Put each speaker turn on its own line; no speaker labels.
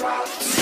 drops.